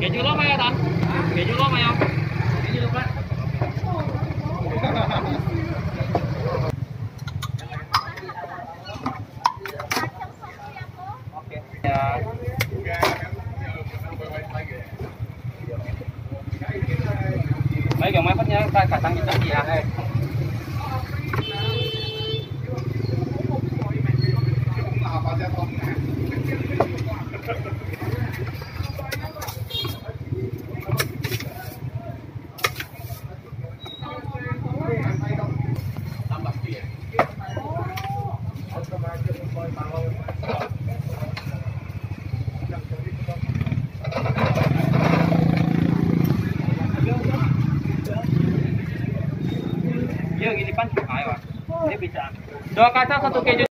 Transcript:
Kể chữ lốp mày không Thành? Kể chữ lốp mày không? Kể chữ mấy cái máy phát nhá, ta tay phải tăng cho gì à này. Ayo. Ini bisa. Dua kaca satu keju